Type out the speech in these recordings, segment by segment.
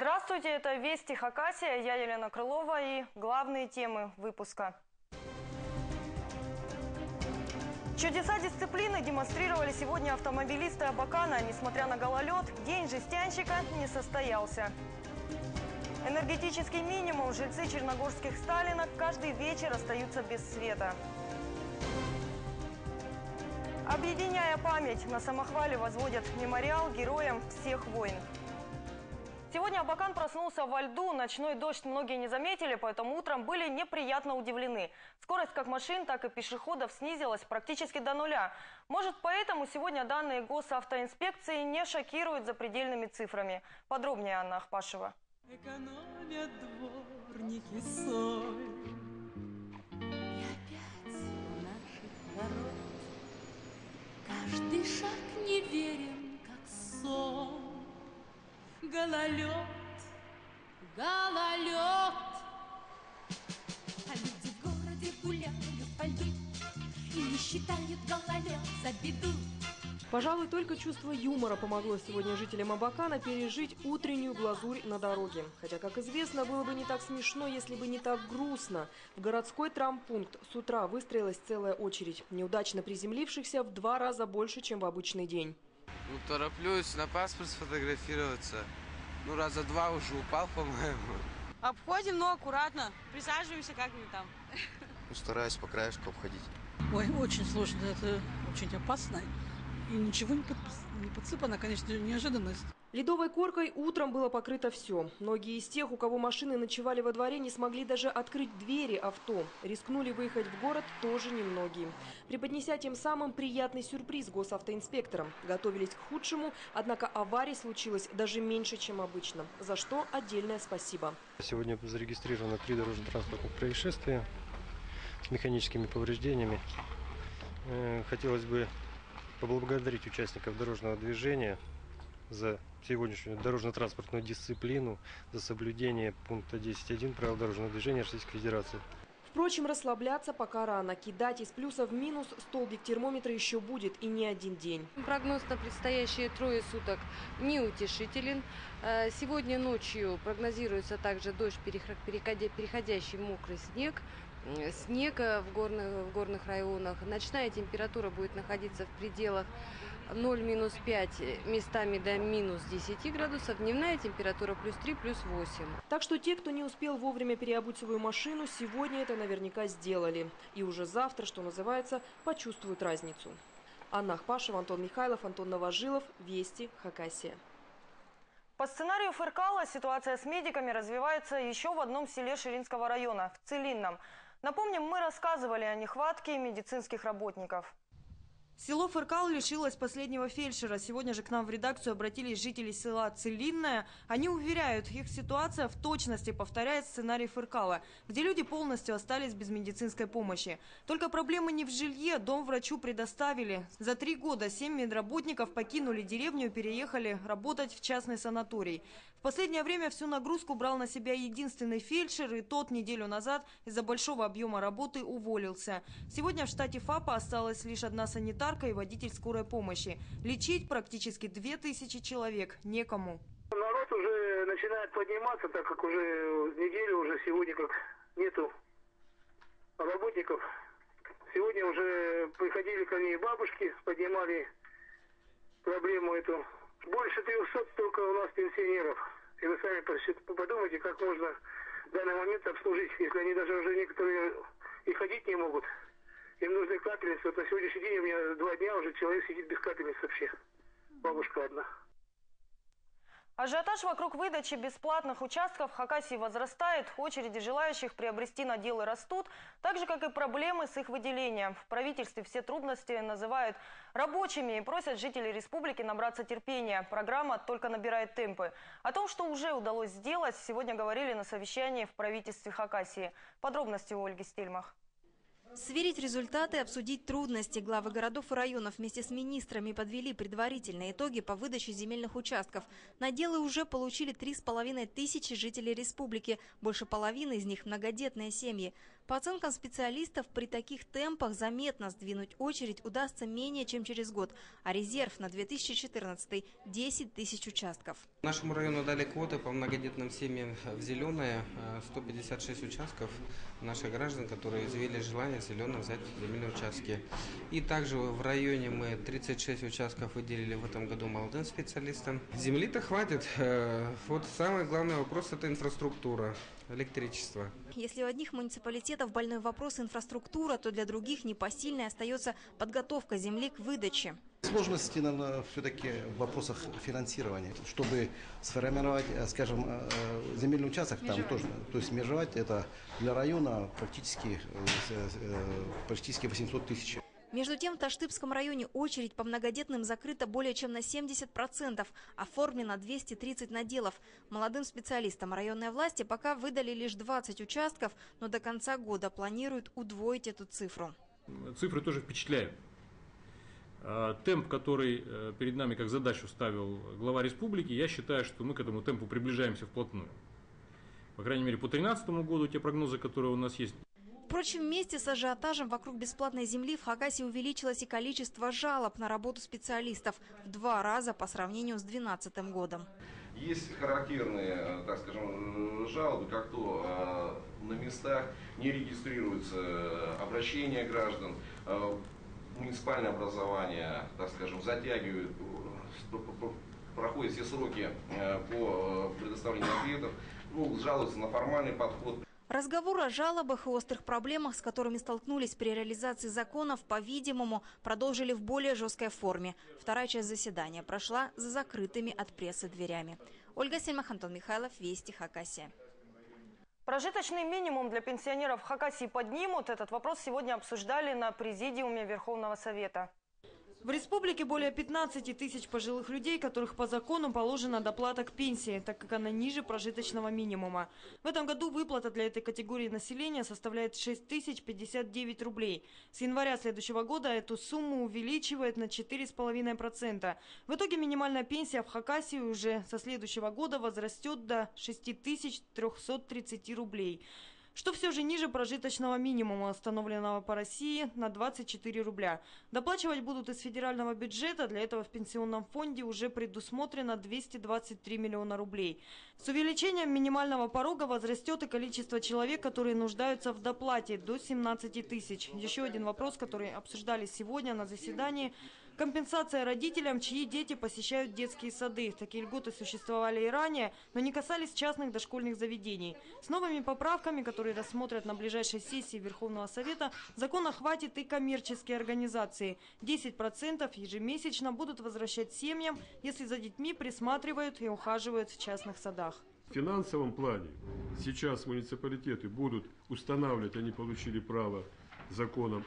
Здравствуйте, это Вести Хакасия, я Елена Крылова и главные темы выпуска. Чудеса дисциплины демонстрировали сегодня автомобилисты Абакана. Несмотря на гололед, день жестянщика не состоялся. Энергетический минимум жильцы черногорских Сталинок каждый вечер остаются без света. Объединяя память, на самохвале возводят мемориал героям всех войн. Сегодня Абакан проснулся во льду, ночной дождь многие не заметили, поэтому утром были неприятно удивлены. Скорость как машин, так и пешеходов снизилась практически до нуля. Может, поэтому сегодня данные госавтоинспекции не шокируют запредельными цифрами. Подробнее Анна Ахпашева. Экономят дворники соль. Каждый шаг неверен, как сон. Гололед, Гололед А люди в городе гуляют по льду И не считают гололед за беду Пожалуй, только чувство юмора помогло сегодня жителям Абакана пережить утреннюю глазурь на дороге. Хотя, как известно, было бы не так смешно, если бы не так грустно. В городской травмпункт с утра выстроилась целая очередь. Неудачно приземлившихся в два раза больше, чем в обычный день. Ну, тороплюсь на паспорт сфотографироваться. Ну, раза два уже упал, по-моему. Обходим, но аккуратно. Присаживаемся как-нибудь там. Ну, стараюсь по краешку обходить. Ой, очень сложно, это очень опасно. И ничего не, подпис- не подсыпано, конечно, неожиданность. Ледовой коркой утром было покрыто все. Многие из тех, у кого машины ночевали во дворе, не смогли даже открыть двери авто. Рискнули выехать в город тоже немногие. Преподнеся тем самым приятный сюрприз госавтоинспекторам. Готовились к худшему, однако аварий случилось даже меньше, чем обычно. За что отдельное спасибо. Сегодня зарегистрировано три дорожно-транспортных происшествия с механическими повреждениями. Э, Хотелось бы поблагодарить участников дорожного движения за сегодняшнюю дорожно-транспортную дисциплину, за соблюдение пункта 10.1 правил дорожного движения Российской Федерации. Впрочем, расслабляться пока рано. Кидать из плюса в минус столбик термометра еще будет и не один день. Прогноз на предстоящие трое суток неутешителен. Э, Сегодня ночью прогнозируется также дождь, перех- переходя- переходящий в мокрый снег. М, Снег э, в горных, в горных районах. Ночная температура будет находиться в пределах 0-5, местами до минус 10 градусов. Дневная температура плюс 3, плюс 8. Так что те, кто не успел вовремя переобуть свою машину, сегодня это наверняка сделали. И уже завтра, что называется, почувствуют разницу. Анна Ахпашева, Антон Михайлов, Антон Новожилов. Вести. Хакасия. По сценарию Фыркала ситуация с медиками развивается еще в одном селе Ширинского района, в Целинном. Напомним, мы рассказывали о нехватке медицинских работников. Село Фыркал лишилось последнего фельдшера. Сегодня же к нам в редакцию обратились жители села Целинное. Они уверяют, их ситуация в точности повторяет сценарий Фыркала, где люди полностью остались без медицинской помощи. Только проблемы не в жилье, дом врачу предоставили. За три года семь медработников покинули деревню и переехали работать в частный санаторий. В последнее время всю нагрузку брал на себя единственный фельдшер, и тот неделю назад из-за большого объема работы уволился. Сегодня в штате ФАПа осталась лишь одна санитарка и водитель скорой помощи. Лечить практически две тысячи человек некому. Народ уже начинает подниматься, так как уже неделю уже сегодня как нету работников. Сегодня уже приходили ко мне бабушки, поднимали проблему эту. Больше 300 только у нас пенсионеров. И вы сами подумайте, как можно в данный момент обслужить, если они даже уже некоторые и ходить не могут. Им нужны капельницы. Вот на сегодняшний день у меня два дня уже человек сидит без капельниц вообще. Бабушка одна. Ажиотаж вокруг выдачи бесплатных участков в Хакасии возрастает, очереди желающих приобрести наделы растут, так же, как и проблемы с их выделением. В правительстве все трудности называют рабочими и просят жителей республики набраться терпения. Программа только набирает темпы. О том, что уже удалось сделать, сегодня говорили на совещании в правительстве Хакасии. Подробности у Ольги Стельмах. Сверить результаты, обсудить трудности. Главы городов и районов вместе с министрами подвели предварительные итоги по выдаче земельных участков. Наделы уже получили 3,5 тысячи жителей республики. Больше половины из них – многодетные семьи. По оценкам специалистов, при таких темпах заметно сдвинуть очередь удастся менее чем через год, а резерв на 2014 – 10 тысяч участков. Нашему району дали квоты по многодетным семьям в зеленые, э, 156 участков наших граждан, которые изъявили желание зелено взять земельные участки. И также в районе мы 36 участков выделили в этом году молодым специалистам. Земли-то хватит. Э, Вот самый главный вопрос – это инфраструктура, электричество. Если у одних муниципалитетов больной вопрос инфраструктура, то для других непосильной остается подготовка земли к выдаче. Сложности, наверное, все-таки в вопросах финансирования. Чтобы сформировать, э, скажем, э, земельный участок, там тоже, то есть межевать, это для района практически, э, э, практически 800 тысяч. Между тем, в Таштыбском районе очередь по многодетным закрыта более чем на 70%, оформлено 230 наделов. Молодым специалистам районной власти пока выдали лишь 20 участков, но до конца года планируют удвоить эту цифру. Цифры тоже впечатляют. А, Темп, который э, перед нами как задачу ставил глава республики, я считаю, что мы к этому темпу приближаемся вплотную. По крайней мере, по 2013 году те прогнозы, которые у нас есть, Впрочем, вместе с ажиотажем вокруг бесплатной земли в Хакасии увеличилось и количество жалоб на работу специалистов в два раза по сравнению с 2012 годом. Есть характерные, э, так скажем, жалобы, как то э, на местах не регистрируются э, обращения граждан, муниципальное образование, так скажем, п- проходят все сроки по предоставлению ответов, ну, жалуются на формальный подход. Разговор о жалобах и острых проблемах, с которыми столкнулись при реализации законов, по-видимому, продолжили в более жесткой форме. Вторая часть заседания прошла за закрытыми от прессы дверями. Ольга Сельмах, Антон Михайлов, Вести, Хакасия. Прожиточный минимум для пенсионеров Хакасии поднимут. Этот вопрос сегодня обсуждали на Президиуме Верховного Совета. В республике более 15 тысяч пожилых людей, которых по закону положена доплата к пенсии, так как она ниже прожиточного минимума. В этом году выплата для этой категории населения составляет 6 тысяч 59 рублей. С января следующего года эту сумму увеличивает на 4,5%. В итоге минимальная пенсия в Хакасии уже со следующего года возрастет до 6 тысяч 330 рублей что все же ниже прожиточного минимума, установленного по России на 24 рубля. Доплачивать будут из федерального бюджета, для этого в пенсионном фонде уже предусмотрено 223 миллиона рублей. С увеличением минимального порога возрастет и количество человек, которые нуждаются в доплате до 17 тысяч. Еще один вопрос, который обсуждали сегодня на заседании – Компенсация родителям, чьи дети посещают детские сады. Такие льготы существовали и ранее, но не касались частных дошкольных заведений. С новыми поправками, которые рассмотрят на ближайшей сессии Верховного Совета, закон охватит и коммерческие организации. 10% ежемесячно будут возвращать семьям, если за детьми присматривают и ухаживают в частных садах. В финансовом плане сейчас муниципалитеты будут устанавливать, они получили право законом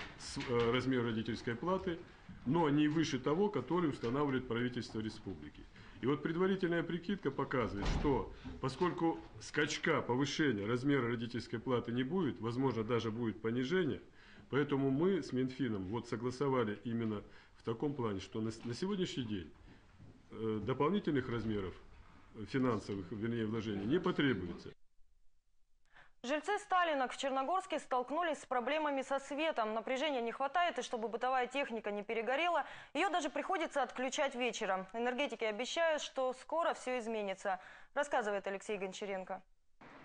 э, размер родительской платы, но не выше того, который устанавливает правительство республики. И вот предварительная прикидка показывает, что поскольку скачка повышения размера родительской платы не будет, возможно даже будет понижение, поэтому мы с Минфином вот согласовали именно в таком плане, что на, на сегодняшний день э, дополнительных размеров э, финансовых, вернее, вложений не потребуется. Жильцы Сталинок в Черногорске столкнулись с проблемами со светом. Напряжения не хватает, и чтобы бытовая техника не перегорела, ее даже приходится отключать вечером. Энергетики обещают, что скоро все изменится, рассказывает Алексей Гончаренко.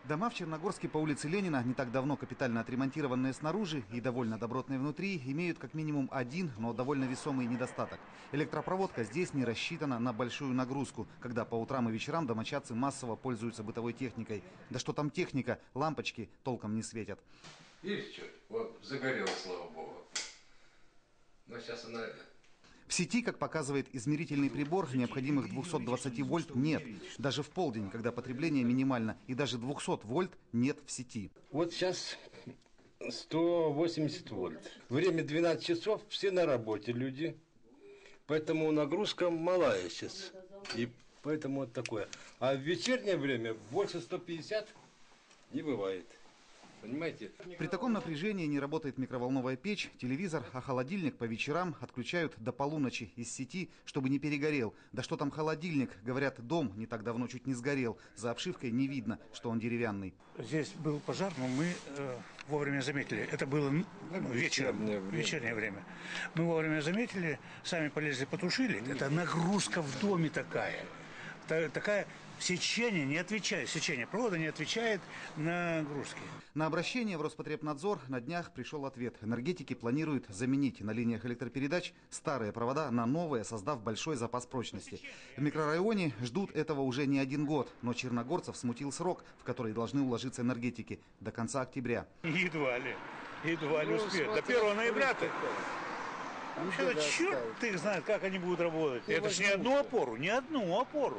Дома в Черногорске по улице Ленина, не так давно капитально отремонтированные снаружи и довольно добротные внутри, имеют как минимум один, но довольно весомый недостаток. Электропроводка здесь не рассчитана на большую нагрузку, когда по утрам и вечерам домочадцы массово пользуются бытовой техникой. Да что там техника, лампочки толком не светят. Видите, что? Вот загорелась, слава богу. Но сейчас она... В сети, как показывает измерительный прибор, необходимых 220 вольт нет. Даже в полдень, когда потребление минимально, и даже 200 вольт нет в сети. Вот сейчас 180 вольт. Время 12 часов, все на работе люди. Поэтому нагрузка малая сейчас. И поэтому вот такое. А в вечернее время больше 150 не бывает. Понимаете? При таком напряжении не работает микроволновая печь, телевизор, а холодильник по вечерам отключают до полуночи из сети, чтобы не перегорел. Да что там холодильник? Говорят, дом не так давно чуть не сгорел. За обшивкой не видно, что он деревянный. Здесь был пожар, но мы э, вовремя заметили. Это было ну, вечером, Вечернее время. вечернее время. Мы вовремя заметили, сами полезли, потушили. Это нагрузка в доме такая. Та- такая сечение не отвечает, сечение провода не отвечает нагрузке. На обращение в Роспотребнадзор на днях пришел ответ. Энергетики планируют заменить на линиях электропередач старые провода на новые, создав большой запас прочности. В микрорайоне ждут этого уже не один год, но черногорцев смутил срок, в который должны уложиться энергетики до конца октября. Едва ли. Едва ли Ну, успеют. До смотря 1 ноября-то. какая. Вообще-то черт их знает, как они будут работать. Ну, Это ж не одну опору, не одну опору,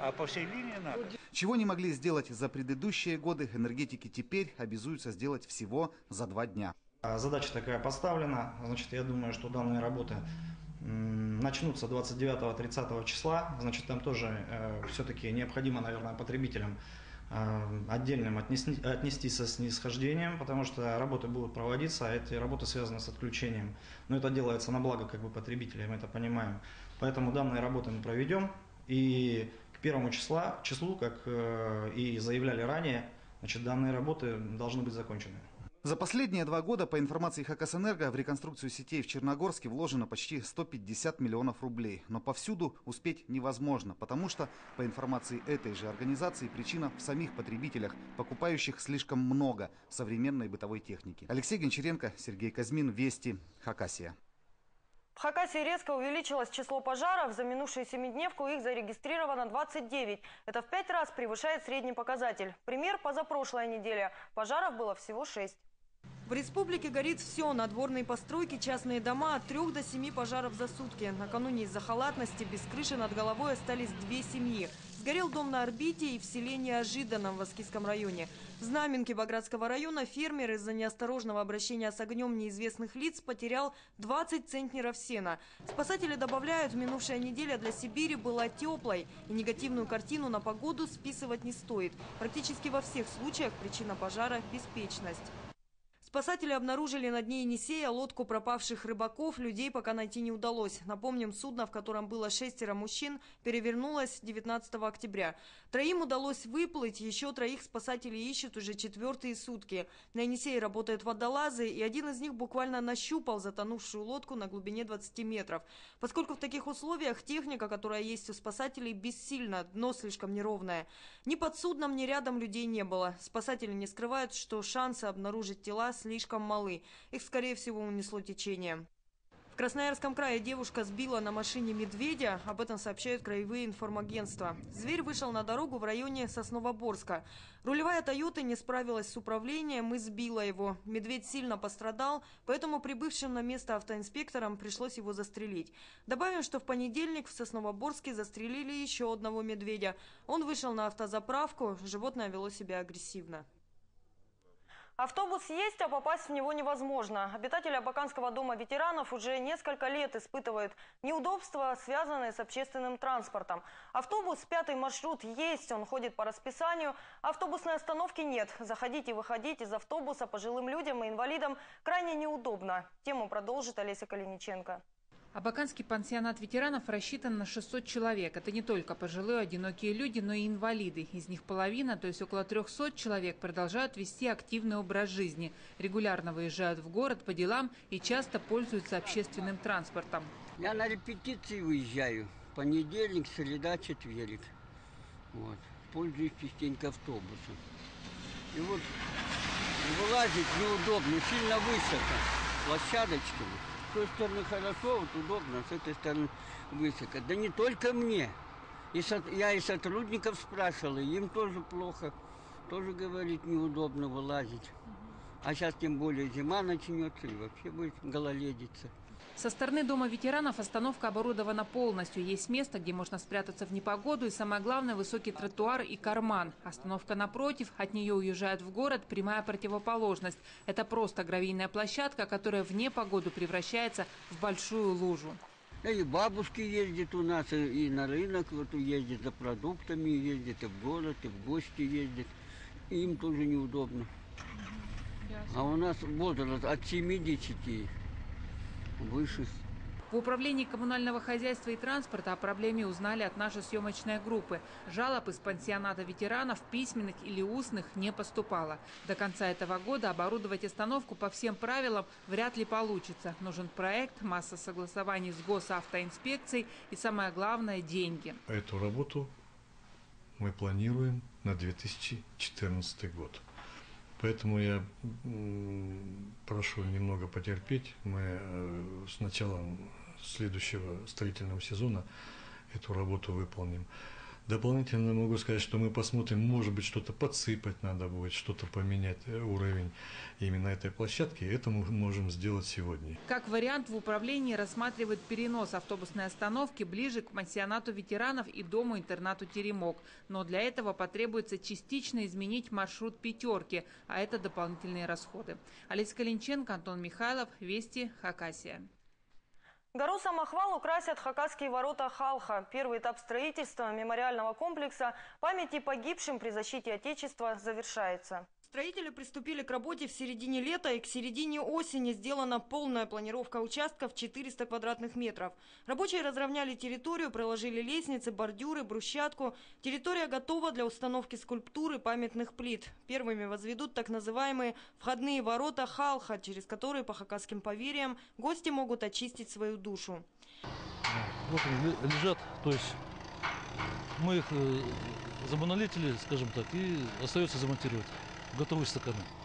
а по всей линии надо. Чего не могли сделать за предыдущие годы, энергетики теперь обязуются сделать всего за два дня. А Задача такая поставлена. Значит, я думаю, что данные работы начнутся 29-30 числа. Значит, там тоже все-таки необходимо, наверное, потребителям э, отдельным отнести, отнести со снисхождением, потому что работы будут проводиться, а эти работы связаны с отключением. Но это делается на благо как бы потребителей, мы это понимаем. Поэтому данные работы мы проведем. И первому числа, числу, как э, и заявляли ранее, значит, данные работы должны быть закончены. За последние два года, по информации Хакасэнерго, в реконструкцию сетей в Черногорске вложено почти 150 миллионов рублей. Но повсюду успеть невозможно, потому что, по информации этой же организации, причина в самих потребителях, покупающих слишком много современной бытовой техники. Алексей Гончаренко, Сергей Казмин, Вести, Хакасия. В Хакасии резко увеличилось число пожаров. За минувшую семидневку их зарегистрировано 29. Это в пять раз превышает средний показатель. Пример позапрошлая неделя. Пожаров было всего 6. В республике горит все. Надворные постройки, частные дома от трех до семи пожаров за сутки. Накануне из-за халатности без крыши над головой остались две семьи. Сгорел дом на орбите и в селе Неожиданном в Аскиском районе. В Знаменке Багратского района фермер из-за неосторожного обращения с огнем неизвестных лиц потерял 20 центнеров сена. Спасатели добавляют, минувшая неделя для Сибири была теплой. И негативную картину на погоду списывать не стоит. Практически во всех случаях причина пожара – беспечность. Спасатели обнаружили на дне Енисея лодку пропавших рыбаков. Людей пока найти не удалось. Напомним, судно, в котором было шестеро мужчин, перевернулось 19 октября. Троим удалось выплыть, еще троих спасатели ищут уже четвертые сутки. На Енисее работают водолазы, и один из них буквально нащупал затонувшую лодку на глубине 20 метров. Поскольку в таких условиях техника, которая есть у спасателей, бессильна, дно слишком неровное. Ни под судном, ни рядом людей не было. Спасатели не скрывают, что шансы обнаружить тела слишком малы. Их, скорее всего, унесло течение. В Красноярском крае девушка сбила на машине медведя. Об этом сообщают краевые информагентства. Зверь вышел на дорогу в районе Сосновоборска. Рулевая «Тойота» не справилась с управлением и сбила его. Медведь сильно пострадал, поэтому прибывшим на место автоинспекторам пришлось его застрелить. Добавим, что в понедельник в Сосновоборске застрелили еще одного медведя. Он вышел на автозаправку, животное вело себя агрессивно. Автобус есть, а попасть в него невозможно. Обитатели Абаканского дома ветеранов уже несколько лет испытывают неудобства, связанные с общественным транспортом. Автобус, пятый маршрут, есть, он ходит по расписанию. Автобусной остановки нет. Заходить и выходить из автобуса пожилым людям и инвалидам крайне неудобно. Тему продолжит Олеся Калиниченко. Абаканский пансионат ветеранов рассчитан на 600 человек. Это не только пожилые одинокие люди, но и инвалиды. Из них половина, то есть около 300 человек, продолжают вести активный образ жизни. Регулярно выезжают в город по делам и часто пользуются общественным транспортом. Я на репетиции выезжаю. Понедельник, среда, четверг. Вот. Пользуюсь частенько автобусом. И вот вылазить неудобно, сильно высоко. Площадочка. С той стороны хорошо, вот удобно, с этой стороны высоко. Да не только мне. И со- я и сотрудников спрашивал, и им тоже плохо. Тоже, говорит, неудобно вылазить. А сейчас тем более зима начнется и вообще будет гололедица. Со стороны Дома ветеранов остановка оборудована полностью. Есть место, где можно спрятаться в непогоду и, самое главное, высокий тротуар и карман. Остановка напротив, от нее уезжают в город, прямая противоположность. Это просто гравийная площадка, которая в непогоду превращается в большую лужу. И бабушки ездят у нас, и и на рынок вот ездят за продуктами, ездят и в город, и в гости ездят. Им тоже неудобно. А у нас возраст от 70 выше. В управлении коммунального хозяйства и транспорта о проблеме узнали от нашей съемочной группы. Жалоб из пансионата ветеранов, письменных или устных, не поступало. До конца этого года оборудовать остановку по всем правилам вряд ли получится. Нужен проект, масса согласований с госавтоинспекцией и, самое главное, деньги. Эту работу мы планируем на 2014 год. Поэтому я прошу немного потерпеть. Мы э, с началом следующего строительного сезона эту работу выполним. Дополнительно могу сказать, что мы посмотрим, может быть, что-то подсыпать надо будет, что-то поменять э, уровень именно этой площадки. Это мы можем сделать сегодня. Как вариант, в управлении рассматривают перенос автобусной остановки ближе к пансионату ветеранов и дому-интернату «Теремок». Но для этого потребуется частично изменить маршрут «пятерки», а это дополнительные расходы. Олеся Калинченко, Антон Михайлов, Вести, Хакасия. Гору Самохвал украсят Хакасские ворота Халха. Первый этап строительства мемориального комплекса памяти погибшим при защите Отечества завершается. Строители приступили к работе в середине лета и к середине осени сделана полная планировка участков 400 квадратных метров. Рабочие разровняли территорию, проложили лестницы, бордюры, брусчатку. Территория готова для установки скульптуры памятных плит. Первыми возведут так называемые входные ворота Халха, через которые по хакасским поверьям гости могут очистить свою душу. Вот они лежат, то есть мы их э, замонолитили, скажем так, и остается замонтировать готовые стаканы.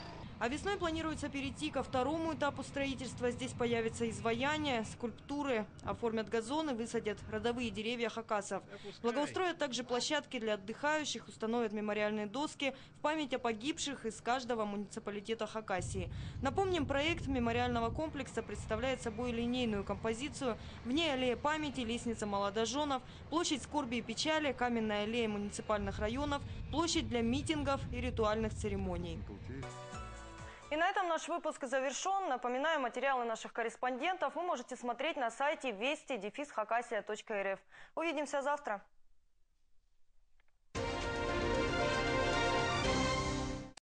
А весной планируется перейти ко второму этапу строительства. Здесь появятся изваяния, скульптуры, оформят газоны, высадят родовые деревья хакасов. Благоустроят также площадки для отдыхающих, установят мемориальные доски в память о погибших из каждого муниципалитета Хакасии. Напомним, проект мемориального комплекса представляет собой линейную композицию. В ней аллея памяти, лестница молодоженов, площадь скорби и печали, каменная аллея муниципальных районов, площадь для митингов и ритуальных церемоний. И на этом наш выпуск завершен. Напоминаю, материалы наших корреспондентов вы можете смотреть на сайте вести-хакасия.рф. Увидимся завтра.